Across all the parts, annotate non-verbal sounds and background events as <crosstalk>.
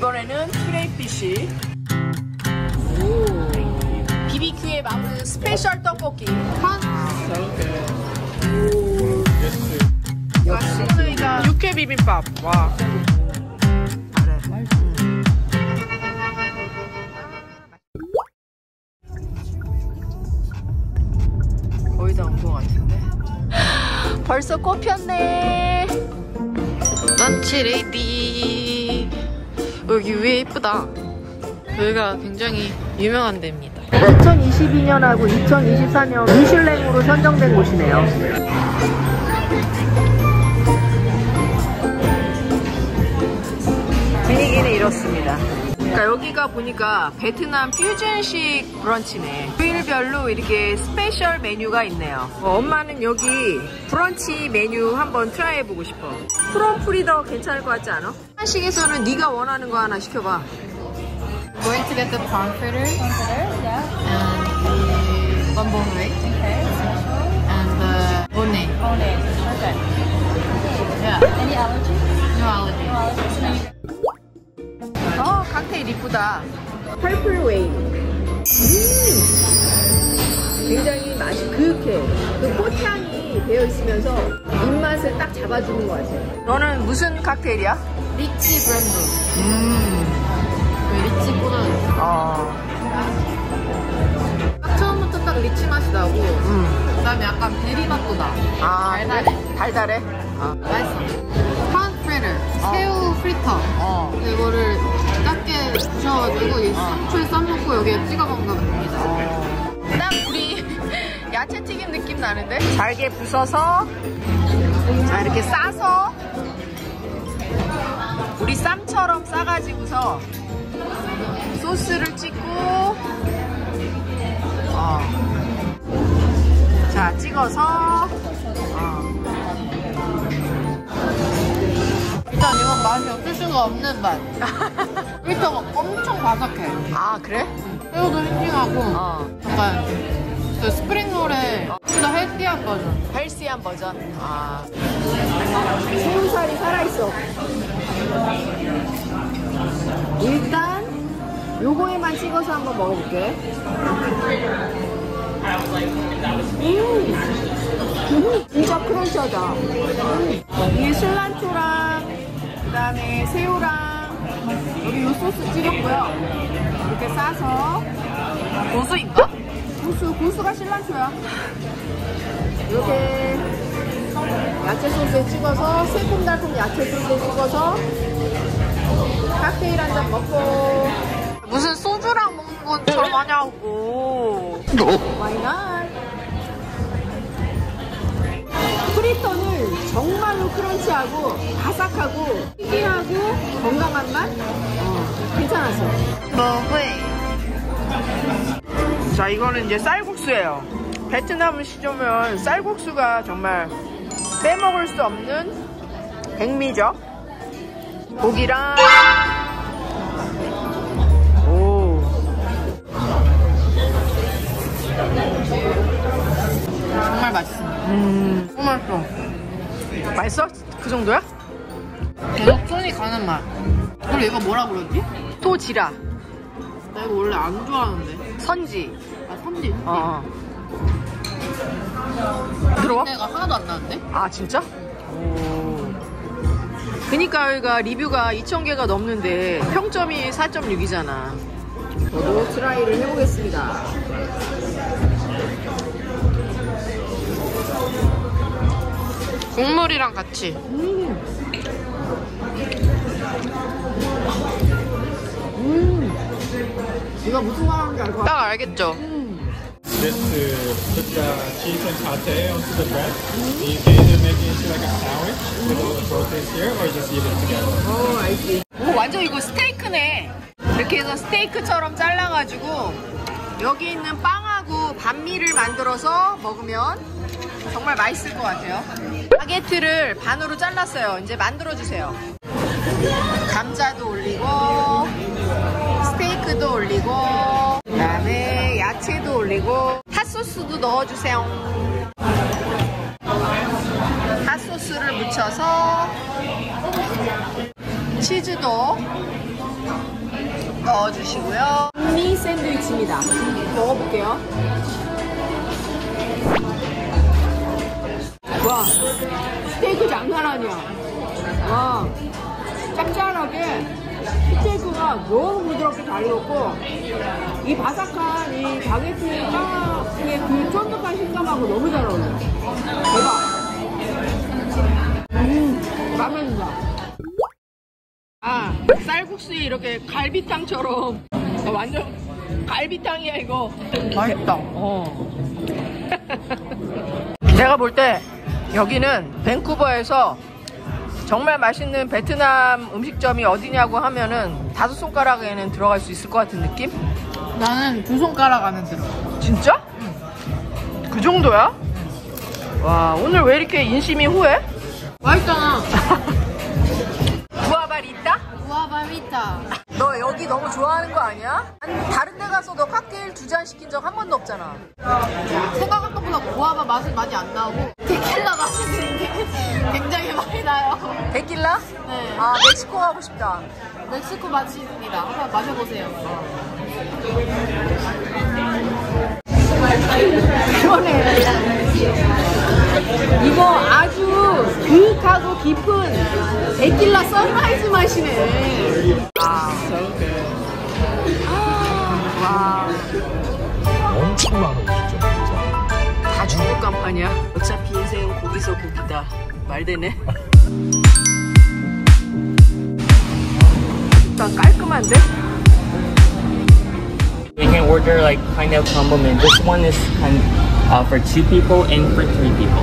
이번에는 crayfish. 오. BBQ에 맞는 special 떡볶이. 맛있는 육회 비빔밥. 와. 거의 다 온 것 같은데. 벌써 꽃 폈네. Lunch Lady. 여기 위에 이쁘다. 여기가 굉장히 유명한 데입니다. 2022년하고 2024년 미슐랭으로 선정된 곳이네요. 분위기는 이렇습니다. 그러니까 여기가 보니까 베트남 퓨전식 브런치네. 요일별로 이렇게 special 메뉴가 있네요. 어, 엄마는 여기 브런치 메뉴 한번 try 해보고 싶어. prawn fritter 괜찮을 것 같지 않아? 한식에서는 네가 원하는 거 하나 시켜봐. Going to get the prawn fritter. And the bumble wing. And the bone. Yeah. Any allergy? No allergy. 어, 칵테일 이쁘다. purple way. 음, 굉장히 맛이 그윽해. 그 꽃향이 배어 있으면서 입맛을 딱 잡아주는 것 같아. 너는 무슨 칵테일이야? 리치 브랜드. 음. 리치 꽂아줬어. 어, 딱 처음부터 딱 리치 맛이 나고, 음. 그 다음에 약간 berry 맛도 나. 아, 달달해. 달달해? 아, 맛있어. prawn fritter. 새우 fritter. 어. 이거를 작게 부셔가지고 이 상추에 싸먹고 여기에 찍어 먹는 겁니다. 딱 우리 야채 튀김 느낌 나는데? 잘게 부숴서, 자, 이렇게 싸서, 우리 쌈처럼 싸가지고서 소스를 찍고, 어. 자, 찍어서, 어. 일단 이건 맛이 없을 수가 없는 맛. <laughs> 프리터가 엄청 바삭해. 아, 그래? 새우도 싱싱하고 어. 약간 그 스프링롤의 보다 헬티한 버전. 헬시한 버전. 아. 새우살이 살아있어. 일단 요거에만 찍어서 한번 먹어볼게. 음, 음 진짜 크런치하다. 음. 이 슬란초랑 그다음에 새우랑 여기 요 소스 찍었고요. 이렇게 싸서 고수인가? 고수, 고수가 cilantro야. 이렇게 야채 소스에 찍어서 새콤달콤 야채 소스에 찍어서 칵테일 한 잔 먹고 무슨 소주랑 먹는 것처럼 하냐고. Why not? fritter는 정말로 crunchy하고 바삭하고 튀기하고 건강한 맛? 어, 괜찮았어. 뭐회? 자 이거는 이제 쌀국수예요 베트남 음식이면 쌀국수가 정말 빼먹을 수 없는 백미죠 고기랑 오 정말 맛있어. 음, 너무 맛있어. 맛있어? 그 정도야? 계속 손이 가는 맛. 그리고 이거 뭐라 그러지? 토지라 나 이거 원래 안 좋아하는데. 선지 아, 삼지. 삼지. 어 들어와? 내가 하나도 안 나는데? 아 진짜? 오. 그니까 여기가 리뷰가 2,000개가 넘는데 평점이 4.6이잖아. 저도 트라이를 해보겠습니다. 국물이랑 같이. 음. 음. 이거 무슨 말하는지 알것 같아. 딱 알겠죠? Just to put the cheese and pate onto the bread. You can either make it like a sandwich with all the proteins here, or just eat it together. 어, 알지. 오, 완전 이거 스테이크네. 이렇게 해서 스테이크처럼 잘라가지고 여기 있는 빵하고 반미를 만들어서 먹으면 정말 맛있을 것 같아요. 바게트를 반으로 잘랐어요. 이제 만들어주세요. 감자도 올리고 스테이크도 올리고 그다음에 야채도 올리고 핫소스도 넣어주세요. 핫소스를 묻혀서 치즈도 넣어주시고요. 미 샌드위치입니다. 먹어볼게요. 와, 스테이크 장난 아니야. 와, 짭짤하게 스테이크가 너무 부드럽게 잘 익었고 이 바삭한 이 바게트 빵의 그 쫀득한 식감하고 너무 잘 어울려. 대박. 음, 든다. 아, 쌀국수에 이렇게 갈비탕처럼 아, 완전 갈비탕이야 이거. 맛있다. 어. <laughs> 제가 볼 때 여기는 밴쿠버에서 정말 맛있는 베트남 음식점이 어디냐고 하면은 다섯 손가락에는 들어갈 수 있을 것 같은 느낌? 나는 두 손가락 안에 들어. 진짜? 그 정도야? 와 오늘 왜 이렇게 인심이 후해? 맛있잖아. <laughs> 구아발 있다? 우아바미타. 너 여기 너무 좋아하는 거 아니야? 아니, 다른 데 가서 너 칵테일 두 잔 시킨 적 한 번도 없잖아. 생각한 것보다 구아바 맛은 많이 안 나오고 테킬라 맛은 <laughs> 굉장히 많이 나요. 데킬라? 네. 아 멕시코 가고 싶다. 멕시코 맛입니다. 한번 마셔보세요. 시원해. 이거 아주 그윽하고 깊은 tequila sunrise 맛이네. 아, 와. 엄청 많아 중국 간판이야. 어차피 인생은 고기서 고기다. 말 되네. 일단 깔끔한데? You can order like kind of combo meal. This one is kind uh, for two people and for three people.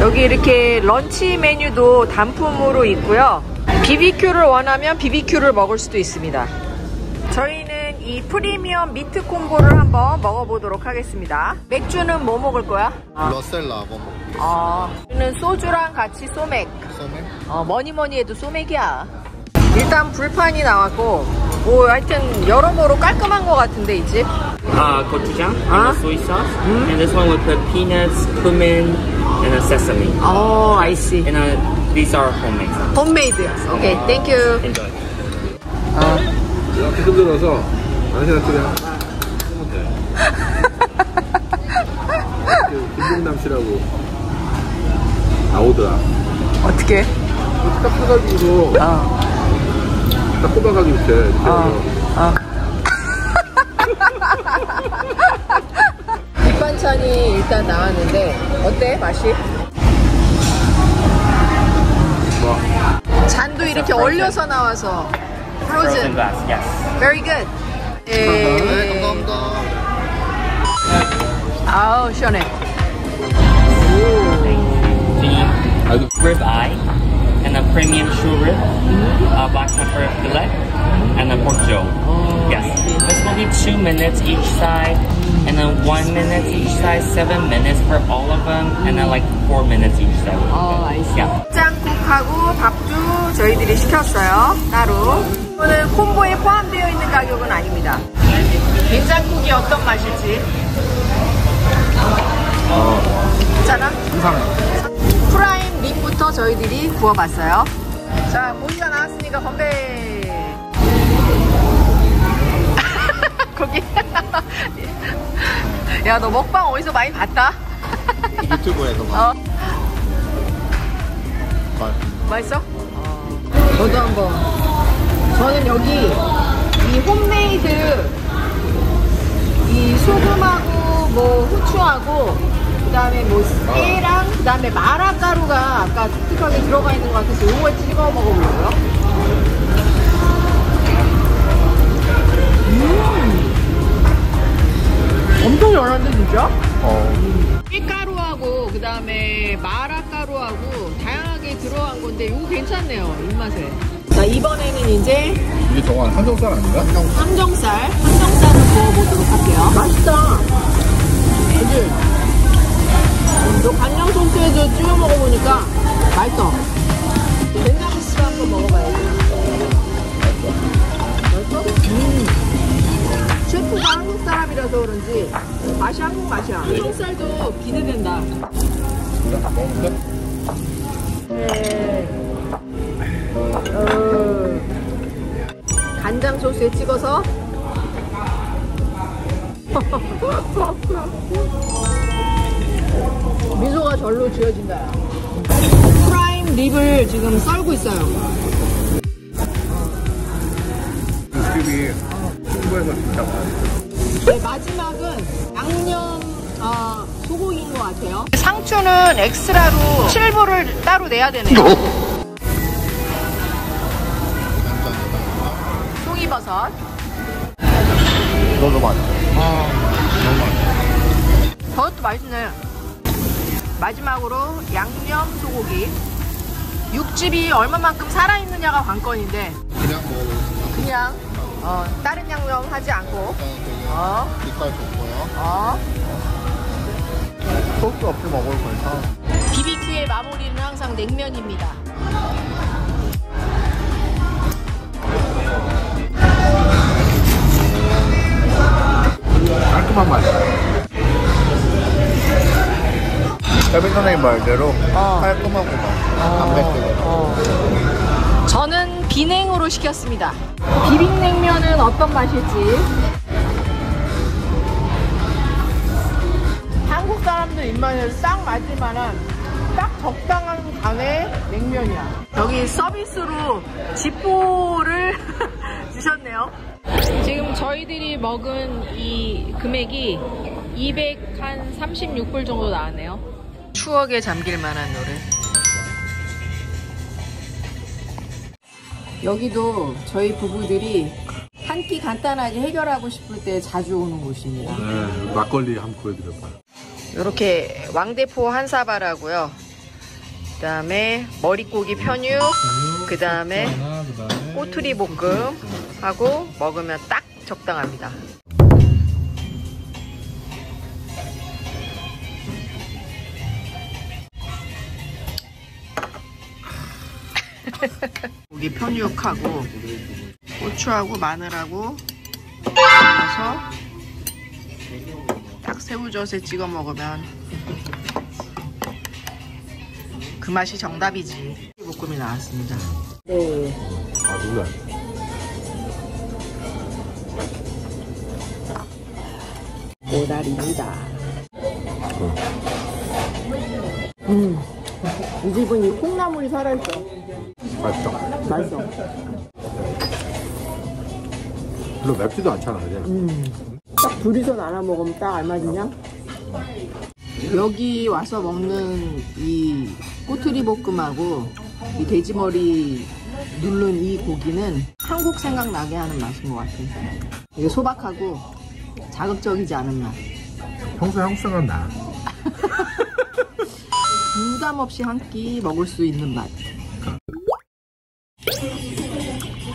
여기 이렇게 런치 메뉴도 단품으로 있고요. BBQ를 원하면 BBQ를 먹을 수도 있습니다. 저희는 이 premium meat combo를 한번 먹어보도록 하겠습니다. 맥주는 뭐 먹을 거야? 러셀라 뭐 어, 우리는 소주랑 같이 소맥. 소맥 어, 뭐니 뭐니 해도 소맥이야. 일단 불판이 나왔고, 뭐 하여튼 여러모로 깔끔한 것 같은데 이 집. Uh, gochujang Huh? and soy sauce. And this one we put peanuts, cumin, and a sesame. 어, 아이씨. And uh, these are homemade. homemade. 오케이, thank you. Enjoy. 이렇게 흔들어서 아시아트를 하면 돼. 그 김종남 씨라고 나오더라. 어떻게? 딱 해가지고서 어, 딱 꼽아가지고 이렇게 해서 <laughs> 어. 밑반찬이 일단 나왔는데 어때 맛이? 잔도 이렇게 얼려서 나와서 Frozen frozen. glass, yes. Very good. 네 예. 감사합니다 아우 시원해. The rib eye and a premium shrew rib, uh, black pepper fillet, and a pork joe. Yes. This will be two minutes each side, and then one minute each side, seven minutes for all of them, and then like four minutes each side. 어, 알겠어. Yeah. 짱국하고 밥도 저희들이 시켰어요. 따로. 이거는 콤보에 포함되어 있는 가격은 아닙니다. 된장국이 어떤 맛일지. 괜찮아? prime rib부터 저희들이 구워봤어요. 자, 고기가 나왔으니까 건배. <laughs> 거기. <laughs> 야, 너 먹방 어디서 많이 봤다? 유튜브에서 <laughs> 막 어, 말. 맛있어? 저도 한번. 저는 여기 이 홈메이드 이 소금하고 뭐 후추하고 그 다음에 뭐 깨랑 그 다음에 마라가루가 아까 독특하게 들어가 있는 것 같아서 이거 찍어 먹어보려고요. 음. 엄청 연한데 진짜? 깻가루하고 그 다음에 마라가루하고 다양하게 들어간 건데 이거 괜찮네요 입맛에. 자 이번에는 이제 이게 저거 한정살 아닌가? 항정살 항정살을 구워보도록 할게요. 맛있다. 그지? 너 간장 소스에도 찍어 먹어보니까 맛있어. 된장 소스 한번 먹어봐야지. 맛있어? 음. 셰프가 한국 사람이라서 그런지 맛이 한국 맛이야. 항정살도 기대된다. 먹는데? 네. 어, 간장 소스에 찍어서 <laughs> 미소가 절로 지어진다. prime rib을 지금 썰고 있어요. 육즙이 풍부해서 진짜. 네, 마지막은 양념 어, 소고기인 것 같아요. 상추는 엑스트라로 실버를 따로 내야 되네요. <laughs> 버섯. 너도 많아. 저것도 맛있네. 마지막으로 양념 소고기. 육즙이 얼마만큼 살아있느냐가 관건인데 그냥 먹어도 그냥 어, 다른 양념 하지 않고 어, 빛깔 좋고요. 어. 소스 없이 먹을 거니까. BBQ의 마무리는 항상 냉면입니다. 깔끔한 맛. 해빈 선생님 말대로 어. 깔끔하고 담백해요. 저는 비냉으로 시켰습니다. 비빔냉면은 어떤 맛일지. 한국 사람들 입맛에 딱 맞을 만한 딱 적당한 간의 냉면이야. 여기 서비스로 지포를 <laughs> 주셨네요. 저희들이 먹은 이 금액이 236불 정도 나왔네요. 추억에 잠길 만한 노래. 여기도 저희 부부들이 한 끼 간단하게 해결하고 싶을 때 자주 오는 곳입니다. 네, 막걸리 한번 보여드려봐요. 이렇게 왕대포 한 사발하고요. 그 다음에 머릿고기 편육, 그 다음에 꼬투리 볶음 하고 먹으면 딱 적당합니다. 고기 편육하고 고추하고 마늘하고 넣어서 딱 새우젓에 찍어 먹으면 그 맛이 정답이지. 볶음이 나왔습니다. 네. 아, 놀라. 오다리입니다. 음, 이 집은 이 콩나물이 살아있어. 맛있다. 맛있어. 별로 맵지도 않잖아, 그지? 딱 둘이서 나눠 먹으면 딱 알맞으냐? 여기 와서 먹는 이 꼬투리 볶음하고 이 돼지머리 누른 이 고기는 한국 생각나게 하는 맛인 것 같아. 이게 소박하고 자극적이지 않은 맛. 평소에 한국 생각 나. <laughs> 부담 없이 한 끼 먹을 수 있는 맛.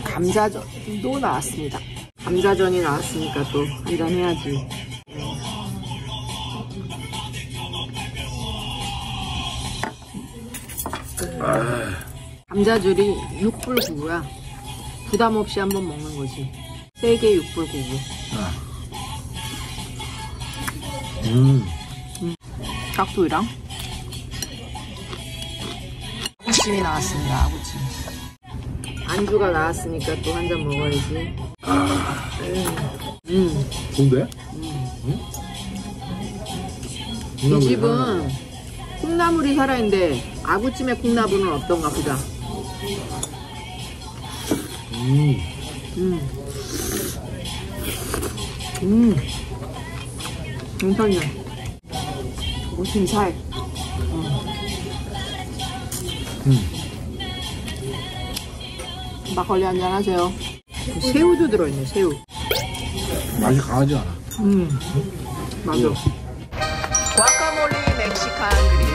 감자전도 나왔습니다. 감자전이 나왔으니까 또 한잔 해야지. 감자줄이 6불 9구야. 부담 없이 한번 먹는 거지. 3개 6불 9구. 음. 깍두기랑 아구찜이 나왔습니다. 아구찜. 안주가 나왔으니까 또 한 잔 먹어야지. 음. 좋은데? 이 집은 콩나물이 살아있는데 아구찜에 콩나물은 어떤가 보자. 음. 음. 음. 괜찮네. 오심 살. 음. 막걸리 한잔 하세요. 새우도 들어있네, 새우. 맛이 강하지 않아. 음. 맞아. 과카몰리 멕시칸 그릴.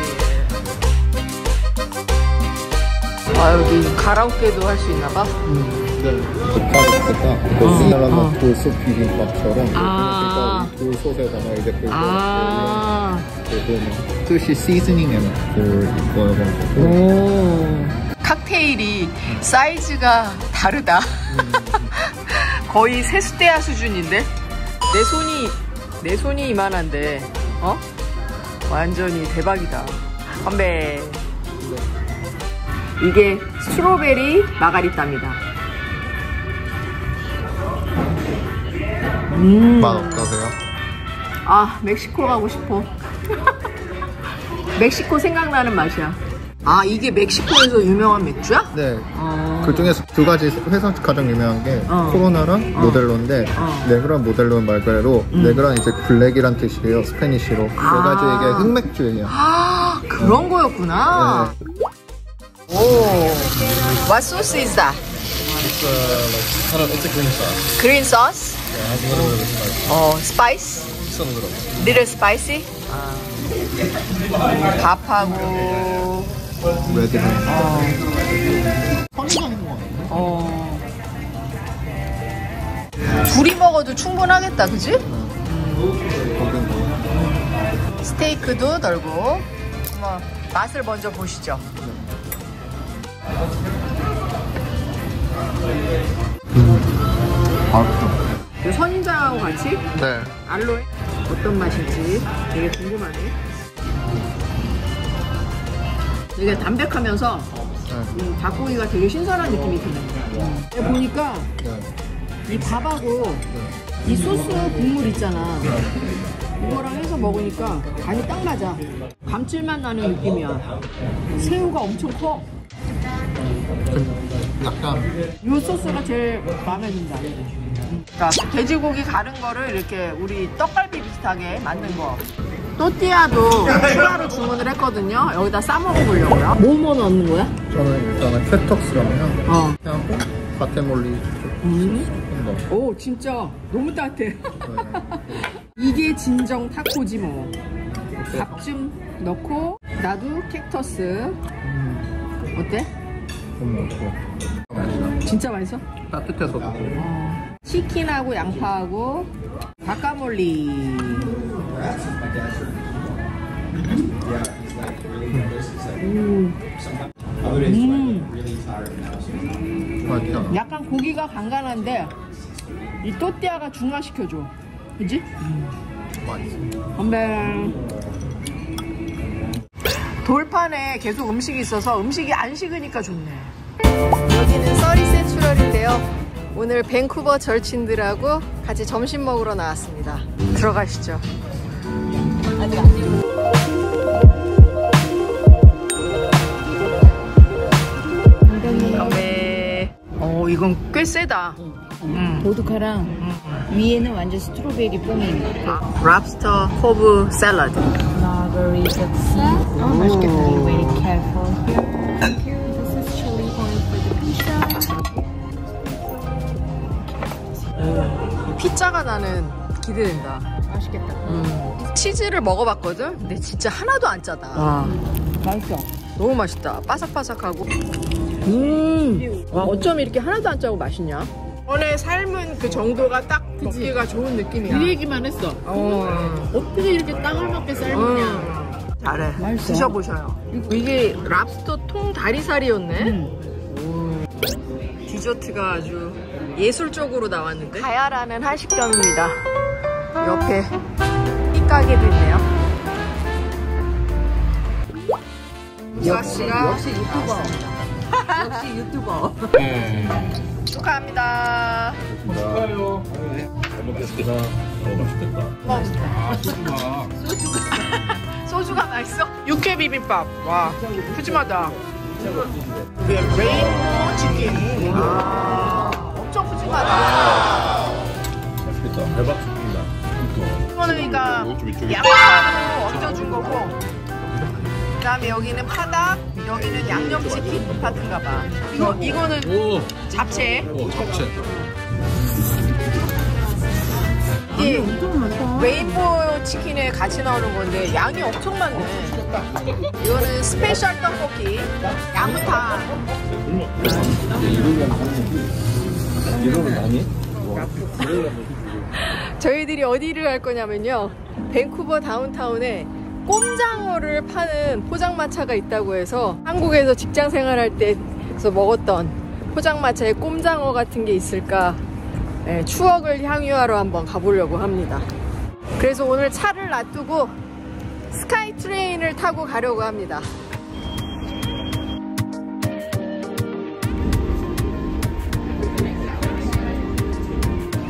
아, 여기 가라오케도 할 수 있나 봐. 네. 젓가락에다가 우리나라 돌솥 비빔밥처럼 아. 돌솥에다가 이제 그 아. 그거는 뜻이 seasoning and 이거여가지고 오. 칵테일이 사이즈가 다르다. <laughs> 거의 세수대야 수준인데? 내 손이, 내 손이 이만한데, 어? 완전히 대박이다. 건배. 이게 strawberry margarita입니다. 음. 맛 어떠세요? 아 멕시코 가고 싶어. <laughs> 멕시코 생각나는 맛이야. 아 이게 멕시코에서 유명한 맥주야? 네. 어. 그 중에서 두 가지 회사 가장 유명한 게 어. 코로나랑 모델로인데 어. 네그라 모델로는 말 그대로 negra는 이제 black이란 뜻이에요 Spanish로 그래가지고 아. 이게 흑맥주예요 아 그런 거였구나. 오. What sauce is that? It's, uh, like, I don't it's a green sauce. Green sauce? 어. Little spicy? 아. 밥하고 레드빈 어. 둘이 먹어도 충분하겠다, 그지? 뭐 스테이크도 덜고 한번 맛을 먼저 보시죠. 그 선인장하고 같이 네 알로에 어떤 맛일지 되게 궁금하네. 되게 담백하면서 네. 음, 닭고기가 되게 신선한 느낌이 드네요. 내가 보니까 이 밥하고 이 소스 국물 있잖아. 이거랑 해서 먹으니까 간이 딱 맞아. 감칠맛 나는 느낌이야. 새우가 엄청 커. 약간 이 소스가 제일 마음에 든다. 그러니까 돼지고기 가른 거를 이렇게 우리 떡갈비 비슷하게 만든 거. 또띠아도 추가로 주문을 했거든요. 여기다 싸 먹어보려고요. 뭐뭐 넣는 거야? 저는 일단은 캣턱스라면 어. 하고 과테몰리 음. 조금 넣어 오 진짜 너무 따뜻해. 이게 진정 타코지 뭐. 밥 좀 넣고 나도 캡터스. 어때? 좀 넣고 맛있어 진짜 맛있어? 따뜻해서 좋고 어. 치킨하고 양파하고 바카몰리. 음. 음. 약간 고기가 간간한데 이 또띠아가 중화시켜줘. 그지? 맛있어 건배. 돌판에 계속 음식이 있어서 음식이 안 식으니까 좋네. 여기는 서리 센츄럴인데요. 오늘 밴쿠버 절친들하고 같이 점심 먹으러 나왔습니다. 들어가시죠. 건배. 어, 이건 꽤 세다. 음. 보드카랑 위에는 완전 strawberry 아, 랍스터 Cobb 샐러드. 맛있겠다. 피자가 나는 기대된다. 맛있겠다. 치즈를 먹어봤거든? 근데 진짜 하나도 안 짜다. 맛있어. 너무 맛있다. 바삭바삭하고. 음, 와, 어쩜 이렇게 하나도 안 짜고 맛있냐? 오늘 삶은 그 정도가 딱 먹기가 좋은 느낌이야. 그 얘기만 했어. 어. 어떻게 이렇게 땅을 먹게 삶느냐. 음. 잘해. 맛있어. 드셔보셔요. 이게 랍스터 통 다리살이었네? 음. 오. 디저트가 아주 예술적으로 나왔는데? 가야라는 한식점입니다. 옆에 이 가게도 있네요. 역시가 역시 유튜버. <laughs> 역시 유튜버. 축하합니다. 소주가 맛있어? 육회 비빔밥. 와, 푸짐하다. 이게 레인보우 치킨. 아, 엄청 푸짐하다. 맛있겠다. 대박 죽인다. 이거는 그러니까. 양파로 얹어준 거고 그다음에 여기는 파닭 여기는 양념 치킨 파트인가 봐 이거, 이거는 오, 잡채 오, 잡채. 이게 rainbow 치킨에 같이 나오는 건데 양이 엄청 많네 이거는 special 떡볶이 이거는 아니? 저희들이 어디를 갈 거냐면요. 밴쿠버 다운타운에 꼼장어를 파는 포장마차가 있다고 해서 한국에서 직장 생활할 때서 먹었던 포장마차에 꼼장어 같은 게 있을까 네, 추억을 향유하러 한번 가보려고 합니다. 그래서 오늘 차를 놔두고 스카이 트레인을 타고 가려고 합니다.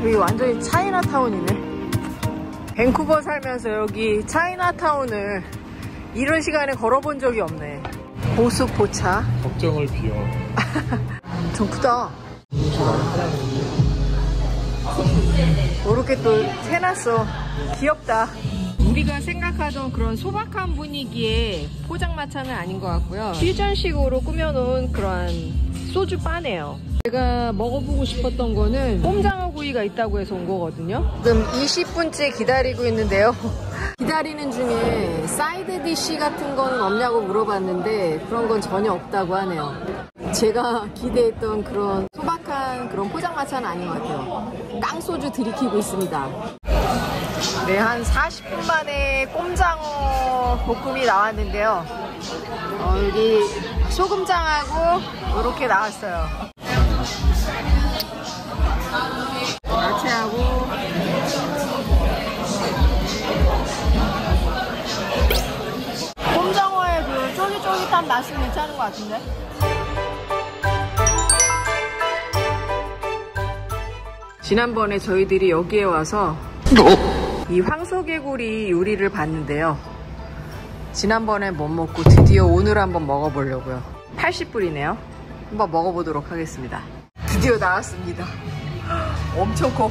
여기 완전히 차이나타운이네. 밴쿠버 살면서 여기 차이나타운을 이런 시간에 걸어본 적이 없네. 고수포차. 걱정을 비워. <laughs> 엄청 크다. 이렇게 또 해놨어. 귀엽다. 우리가 생각하던 그런 소박한 분위기의 포장마차는 아닌 것 같고요. 퓨전식으로 꾸며놓은 그런 소주 바네요. 제가 먹어보고 싶었던 거는 꼼장어 구이가 있다고 해서 온 거거든요. 지금 20분째 기다리고 있는데요. 기다리는 중에 side dish 같은 거는 없냐고 물어봤는데 그런 건 전혀 없다고 하네요. 제가 기대했던 그런 소박한 그런 포장마차는 아닌 것 같아요. 깡소주 들이키고 있습니다. 네, 한 40분 만에 꼼장어 볶음이 나왔는데요. 어, 여기 소금장하고 이렇게 나왔어요. 야채하고 꼼장어의 그 쫄깃쫄깃한 맛은 괜찮은 것 같은데? 지난번에 저희들이 여기에 와서 이 황소개구리 요리를 봤는데요. 지난번에 못 먹고 드디어 오늘 한번 먹어보려고요. 80불이네요. 한번 먹어보도록 하겠습니다. 드디어 나왔습니다. <gasps> 엄청 커.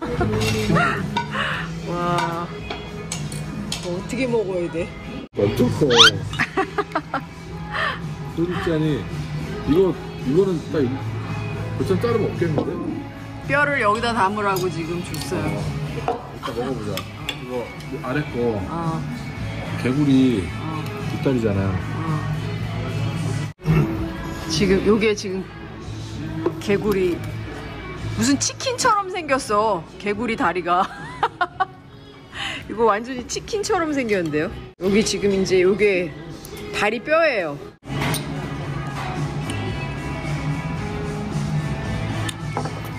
<laughs> 와. 어떻게 먹어야 돼? 완전 커. <laughs> 소주잔이 이거 이거는 딱 이- 벌써 자르면 없겠는데? 뼈를 여기다 담으라고 지금 줬어요. 일단 먹어보자. 이거 아래 거 어, 개구리 어, 뒷다리잖아요. 어. 지금 요게 지금 개구리 무슨 치킨처럼 생겼어. 개구리 다리가. <laughs> 이거 완전히 치킨처럼 생겼는데요. 여기 지금 이제 요게 다리 뼈예요.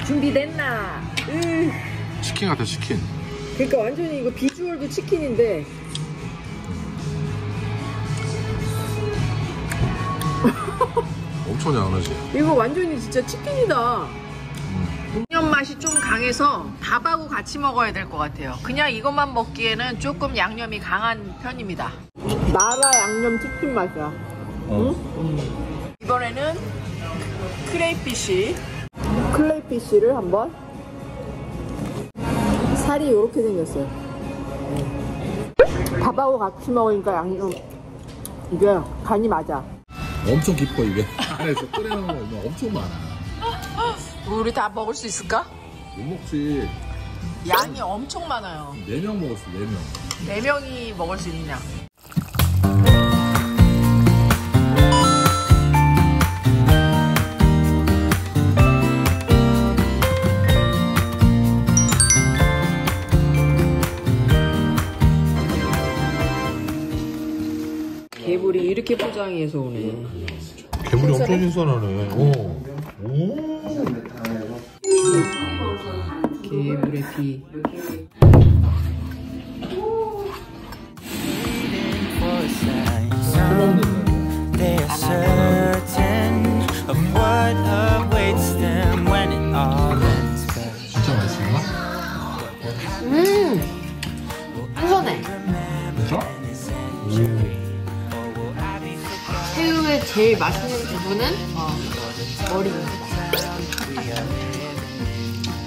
준비됐나? 으. 치킨 같아 치킨. 그러니까 완전히 이거 비주얼도 치킨인데 <laughs> 엄청 양하지. 이거 완전히 진짜 치킨이다. 동년 맛이 좀 강해서 밥하고 같이 먹어야 될 것 같아요. 그냥 이것만 먹기에는 조금 양념이 강한 편입니다. 나라 양념 치킨 맛이야. 어. 이번에는 크레이피쉬. 크레이피쉬를 한번 살이 이렇게 생겼어요. 밥하고 같이 먹으니까 양념 이게 간이 맞아. 엄청 깊어 이게. 안에서 끓여놓은 거 엄청 많아. 우리 다 먹을 수 있을까? 못 먹지. 양이 엄청 많아요. 네명 먹었어 네 명. 네 명이 먹을 수 있는 포장해서 오네. 개불이 엄청 신선하네. 오. 오. ends. But 진짜 맛있었나? 신선해. 진짜? 새 제일 맛있는 부분은 어, 머리입니다.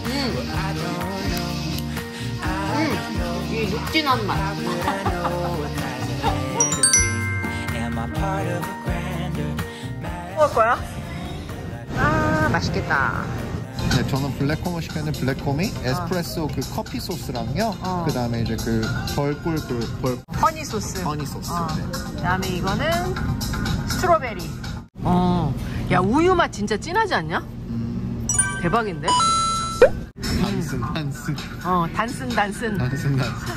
음. 음. 이 육진한 맛. 먹을 거야? 아, 맛있겠다. 네, 저는 블랙홈을 시켰는데 블랙홈이 에스프레소 그 커피 소스랑요. 어. 그 다음에 이제 그 벌꿀 그 벌 허니 소스. 허니 소스. 어. 네. 그다음에 이거는 스트로베리. 어. 야 우유 맛 진짜 진하지 않냐? 대박인데? 단순 단순 어 단순 단순. 단순 단순.